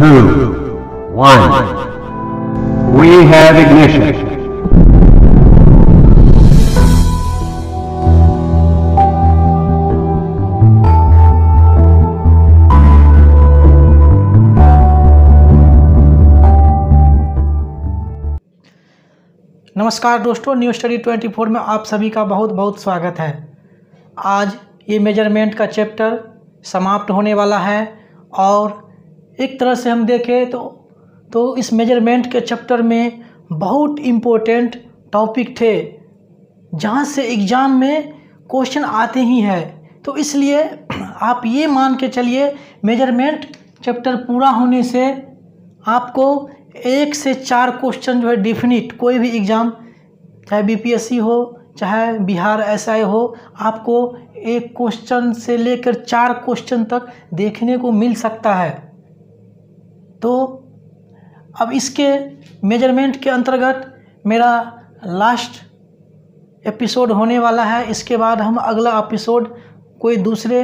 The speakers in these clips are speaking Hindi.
two, one. We have ignition. नमस्कार दोस्तों न्यू स्टडी 24 में आप सभी का बहुत बहुत स्वागत है आज ये मेज़रमेंट का चैप्टर समाप्त होने वाला है और एक तरह से हम देखें तो तो इस मेज़रमेंट के चैप्टर में बहुत इम्पोर्टेंट टॉपिक थे, जहाँ से एग्ज़ाम में क्वेश्चन आते ही हैं। तो इसलिए आप ये मान के चलिए मेज़रमेंट चैप्टर पूरा होने से आपको एक से चार क्वेश्चन जो है डिफिनिट कोई भी एग्ज़ाम चाहे बीपीएससी हो, चाहे बिहार एसआई हो, आपको एक क्वेश्चन से लेकर चार क्वेश्चन तक देखने को मिल सकता है। तो अब इसके मेज़रमेंट के अंतर्गत मेरा लास्ट एपिसोड होने वाला है। इसके बाद हम अगला एपिसोड कोई दूसरे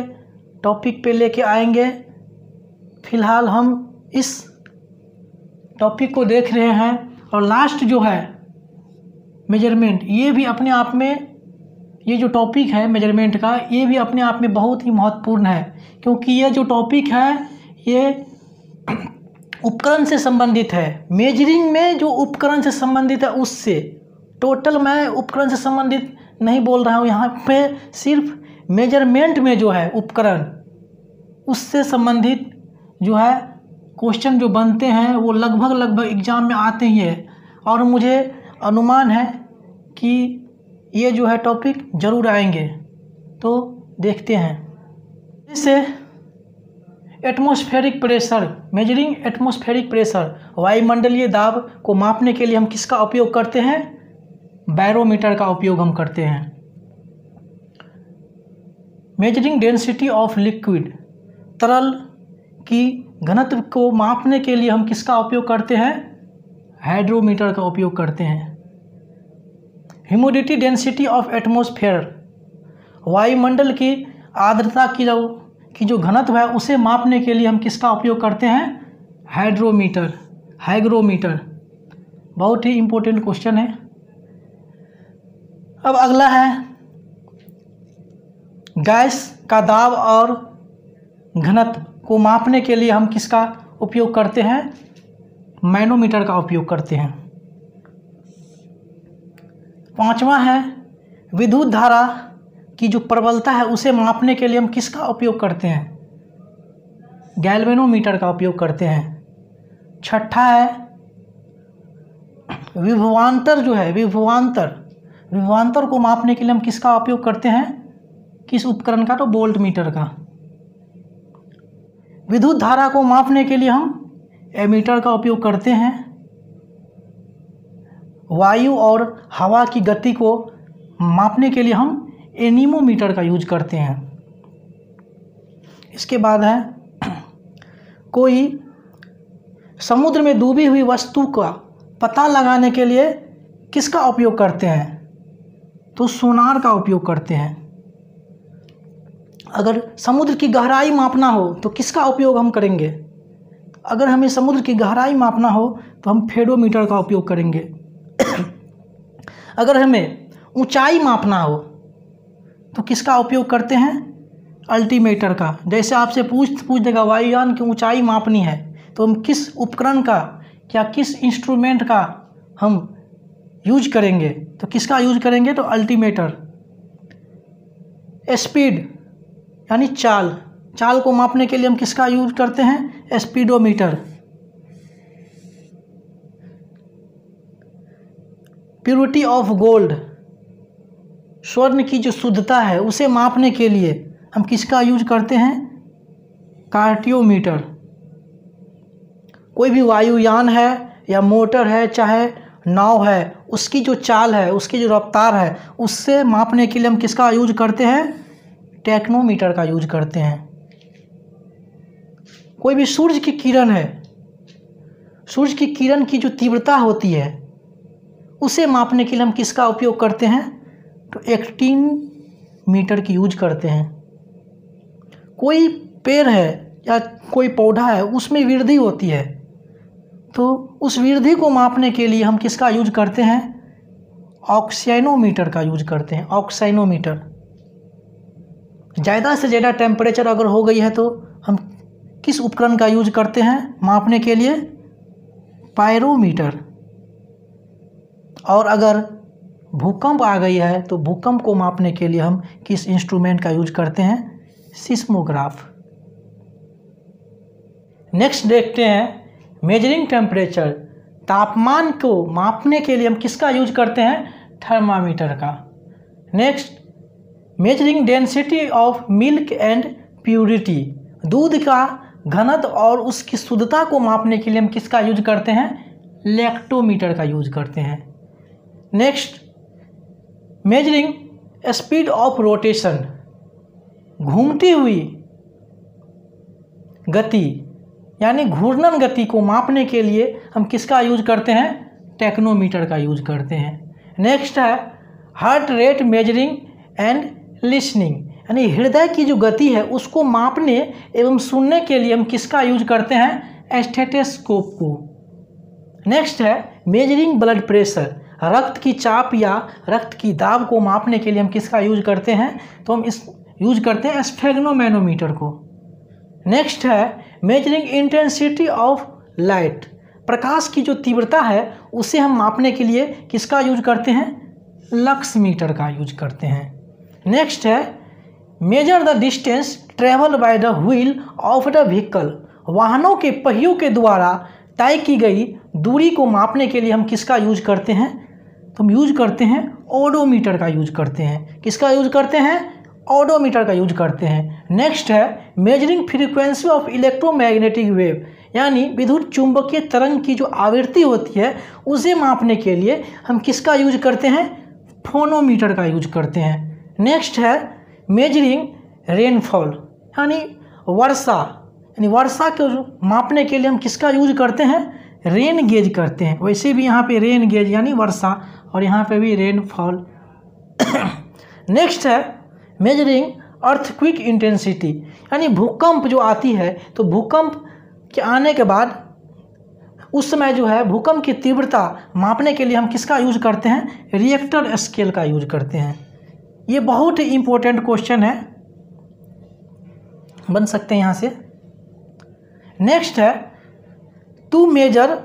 टॉपिक पे लेके आएँगे। फ़िलहाल हम इस टॉपिक को देख रहे हैं और लास्ट जो है मेज़रमेंट ये भी अपने आप में, ये जो टॉपिक है मेज़रमेंट का, ये भी अपने आप में बहुत ही महत्वपूर्ण है। क्योंकि ये जो टॉपिक है, ये उपकरण से संबंधित है। मेजरिंग में जो उपकरण से संबंधित है, उससे। टोटल मैं उपकरण से संबंधित नहीं बोल रहा हूँ। यहाँ पे सिर्फ़ मेज़रमेंट में जो है उपकरण, उससे संबंधित जो है क्वेश्चन जो बनते हैं, वो लगभग लगभग एग्ज़ाम में आते ही हैं। और मुझे अनुमान है कि ये जो है टॉपिक ज़रूर आएँगे। तो देखते हैं। जैसे atmospheric pressure measuring atmospheric pressure वायुमंडलीय दाब को मापने के लिए हम किसका उपयोग करते हैं? बैरोमीटर का उपयोग हम करते हैं। मेजरिंग डेंसिटी ऑफ़ लिक्विड तरल की घनत्व को मापने के लिए हम किसका उपयोग करते हैं? हाइड्रोमीटर का उपयोग करते हैं। ह्यूमिडिटी डेंसिटी ऑफ़ एटमॉस्फेयर वायुमंडल की आर्द्रता की जो की जो घनत्व है, उसे मापने के लिए हम किसका उपयोग करते हैं? Hydrometer, hygrometer. बहुत ही इम्पोर्टेंट क्वेश्चन है। अब अगला है, गैस का दाब और घनत्व को मापने के लिए हम किसका उपयोग करते हैं? मैनोमीटर का उपयोग करते हैं। पांचवा है, विद्युत धारा की जो प्रबलता है, उसे मापने के लिए हम किसका उपयोग करते हैं? गैल्वेनोमीटर का उपयोग करते हैं। छठा है, विभवांतर जो है, विभवांतर। विभवांतर को मापने के लिए हम किसका उपयोग करते हैं? किस उपकरण का? तो बोल्ट मीटर का। विद्युत धारा को मापने के लिए हम एमीटर का उपयोग करते हैं। वायु और हवा की गति को मापने के लिए हम एनीमोमीटर का यूज़ करते हैं। इसके बाद है, कोई समुद्र में डूबी हुई वस्तु का पता लगाने के लिए किसका उपयोग करते हैं? तो सोनार का उपयोग करते हैं। अगर समुद्र की गहराई मापना हो तो किसका उपयोग हम करेंगे? अगर हमें समुद्र की गहराई मापना हो तो हम फेडोमीटर का उपयोग करेंगे। अगर हमें ऊंचाई मापना हो तो किसका उपयोग करते हैं? अल्टीमीटर का। जैसे आपसे पूछ पूछ देगा वायुयान की ऊंचाई मापनी है तो हम किस उपकरण का या किस इंस्ट्रूमेंट का हम यूज़ करेंगे? तो किसका यूज़ करेंगे? तो अल्टीमीटर। स्पीड, यानी चाल। चाल को मापने के लिए हम किसका यूज़ करते हैं? स्पीडोमीटर। प्योरिटी ऑफ़ गोल्ड स्वर्ण की जो शुद्धता है, उसे मापने के लिए हम किसका यूज़ करते हैं? कार्टियोमीटर कोई भी वायुयान है या मोटर है, चाहे नाव है, उसकी जो चाल है, उसकी जो रफ्तार है, उससे मापने के लिए हम किसका यूज़ करते हैं? टेक्नोमीटर का यूज़ करते हैं। कोई भी सूर्य की किरण है, सूर्य की किरण की जो तीव्रता होती है, उसे मापने के लिए हम किसका उपयोग करते हैं? तो एक्टीन मीटर की यूज़ करते हैं। कोई पेड़ है या कोई पौधा है, उसमें वृद्धि होती है। तो उस वृद्धि को मापने के लिए हम किसका यूज़ करते हैं? ऑक्साइनोमीटर का यूज़ करते हैं, ऑक्साइनोमीटर। ज़्यादा से ज़्यादा टेम्परेचर अगर हो गई है तो हम किस उपकरण का यूज़ करते हैं मापने के लिए? पायरोमीटर। और अगर भूकंप आ गई है तो भूकंप को मापने के लिए हम किस इंस्ट्रूमेंट का यूज़ करते हैं? सिस्मोग्राफ नेक्स्ट देखते हैं मेजरिंग टेम्परेचर तापमान को मापने के लिए हम किसका यूज़ करते हैं? थर्मामीटर का. Next measuring density of milk and purity दूध का घनत्व और उसकी शुद्धता को मापने के लिए हम किसका यूज़ करते हैं? लैक्टोमीटर का यूज़ करते हैं. Next measuring speed of rotation घूमती हुई गति, यानी घूर्णन गति को मापने के लिए हम किसका यूज़ करते हैं? टेक्नोमीटर का यूज़ करते हैं। नेक्स्ट है heart rate measuring and listening यानी हृदय की जो गति है, उसको मापने एवं सुनने के लिए हम किसका यूज़ करते हैं? एस्थेटेस्कोप को। नेक्स्ट है मेजरिंग ब्लड प्रेशर रक्त की चाप या रक्त की दाब को मापने के लिए हम किसका यूज़ करते हैं? तो हम इस यूज़ करते हैं स्फेग्नोमैनोमीटर को। नेक्स्ट है मेजरिंग इंटेंसिटी ऑफ़ लाइट प्रकाश की जो तीव्रता है, उसे हम मापने के लिए किसका यूज़ करते हैं? लक्स मीटर का यूज़ करते हैं। नेक्स्ट है measure the distance travel by the wheel of the vehicle वाहनों के पहियों के द्वारा तय की गई दूरी को मापने के लिए हम किसका यूज़ करते हैं? तो हम यूज़ करते हैं ओडोमीटर का यूज़ करते हैं। किसका यूज़ करते हैं? ओडोमीटर का यूज़ करते हैं। नेक्स्ट है measuring frequency of electromagnetic wave यानी विद्युत चुंबकीय तरंग की जो आवृत्ति होती है, उसे मापने के लिए हम किसका यूज़ करते हैं? फोनोमीटर का यूज़ करते हैं। नेक्स्ट है मेजरिंग रेनफॉल यानी वर्षा यानी वर्षा को मापने के लिए हम किसका यूज़ करते हैं? रेन गेज करते हैं। वैसे भी यहाँ पे रेन गेज यानी वर्षा और यहाँ पे भी रेनफॉल नेक्स्ट है मेजरिंग अर्थक्विक इंटेंसिटी यानी भूकंप जो आती है तो भूकंप के आने के बाद उस समय जो है भूकंप की तीव्रता मापने के लिए हम किसका यूज़ करते हैं? रिएक्टर स्केल का यूज़ करते हैं। ये बहुत ही इम्पोर्टेंट क्वेश्चन है। बन सकते हैं यहाँ से। नेक्स्ट है to measure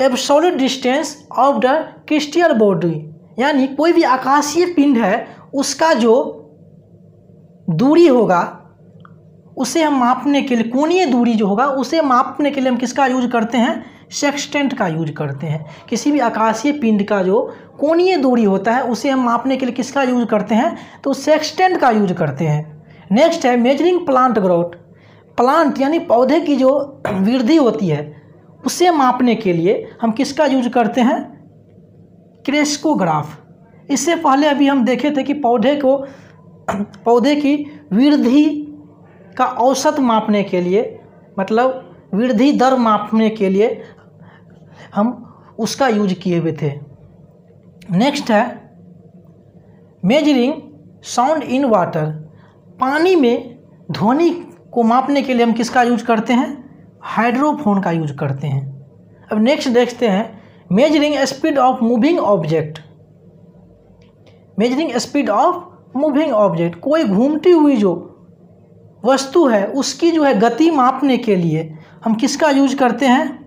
absolute distance of the celestial body यानी कोई भी आकाशीय पिंड है, उसका जो दूरी होगा, उसे हम मापने के लिए, कोणीय दूरी जो होगा, उसे मापने के लिए हम किसका यूज़ करते हैं? सेक्सटेंट का यूज़ करते हैं। किसी भी आकाशीय पिंड का जो कोणीय दूरी होता है, उसे हम मापने के लिए किसका यूज़ करते हैं? तो सेक्सटेंट का यूज़ करते हैं। नेक्स्ट है मेजरिंग प्लांट ग्रोथ प्लांट यानी पौधे की जो वृद्धि होती है, उसे मापने के लिए हम किसका यूज़ करते हैं? क्रेस्कोग्राफ। इससे पहले अभी हम देखे थे कि पौधे को, पौधे की वृद्धि का औसत मापने के लिए मतलब वृद्धि दर मापने के लिए हम उसका यूज़ किए हुए थे। नेक्स्ट है मेजरिंग साउंड इन वाटर पानी में ध्वनि को मापने के लिए हम किसका यूज़ करते हैं? हाइड्रोफोन का यूज़ करते हैं। अब नेक्स्ट देखते हैं measuring speed of moving object measuring speed of moving object कोई घूमती हुई जो वस्तु है, उसकी जो है गति मापने के लिए हम किसका यूज़ करते हैं?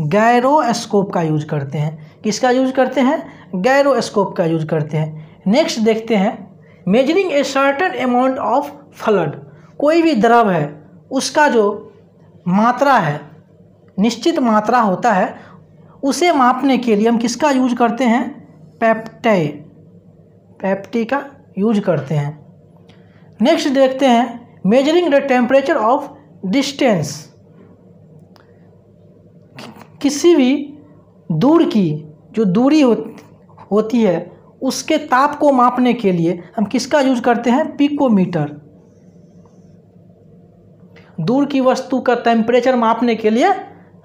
गैरोस्कोप का यूज़ करते हैं। किसका यूज़ करते हैं? गैरोस्कोप का यूज़ करते हैं। नेक्स्ट देखते हैं measuring a certain amount of fluid कोई भी द्रव है उसका जो मात्रा है निश्चित मात्रा होता है उसे मापने के लिए हम किसका यूज़ करते हैं? पैप्टे। पैप्टी का यूज़ करते हैं। नेक्स्ट देखते हैं measuring the temperature of distance किसी भी दूर की जो दूरी हो, होती है उसके ताप को मापने के लिए हम किसका यूज़ करते हैं? पिकोमीटर। दूर की वस्तु का टेम्परेचर मापने के लिए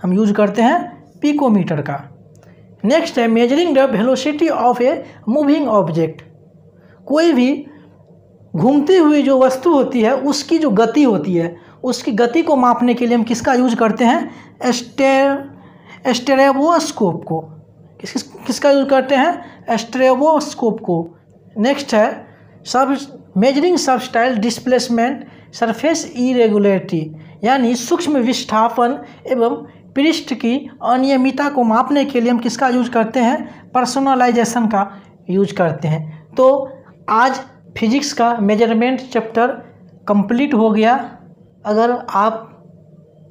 हम यूज़ करते हैं पिकोमीटर का। नेक्स्ट है measuring the velocity of a moving object कोई भी घूमती हुई जो वस्तु होती है, उसकी जो गति होती है, उसकी गति को मापने के लिए हम किसका यूज़ करते हैं? एस्टे एस्टेरेबोस्कोप को। किस किस, किसका यूज़ करते हैं? एस्ट्रेबोस्कोप को। नेक्स्ट है सब measuring subtle displacement surface irregularity यानी सूक्ष्म विस्थापन एवं पृष्ठ की अनियमितता को मापने के लिए हम किसका यूज़ करते हैं? पर्सनलाइजेशन का यूज़ करते हैं। तो आज फिजिक्स का मेज़रमेंट चैप्टर कंप्लीट हो गया। अगर आप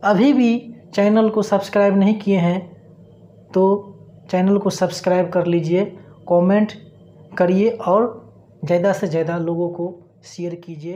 अभी भी चैनल को सब्सक्राइब नहीं किए हैं तो चैनल को सब्सक्राइब कर लीजिए कमेंट करिए और ज़्यादा से ज़्यादा लोगों को शेयर कीजिए।